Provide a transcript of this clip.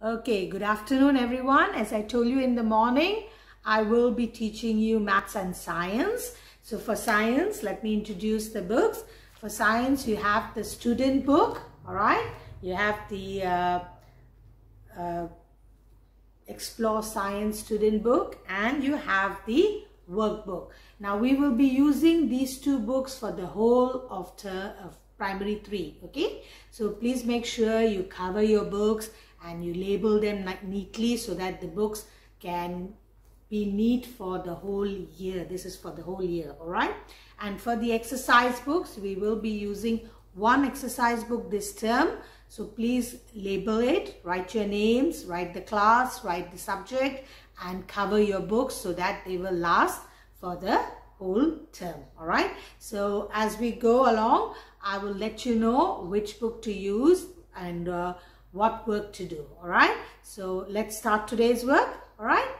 Okay, good afternoon everyone. As I told you in the morning, I will be teaching you maths and science. So for science, let me introduce the books. For science, you have the student book, all right? You have the uh, uh, Explore Science student book and you have the workbook. Now we will be using these two books for the whole of, of primary 3, okay? So please make sure you cover your books and you label them neatly so that the books can be neat for the whole year. This is for the whole year, all right? And for the exercise books, we will be using one exercise book this term. So please label it, write your names, write the class, write the subject and cover your books so that they will last for the whole term, all right? So as we go along, I will let you know which book to use and uh, what work to do all right? So let's start today's work all right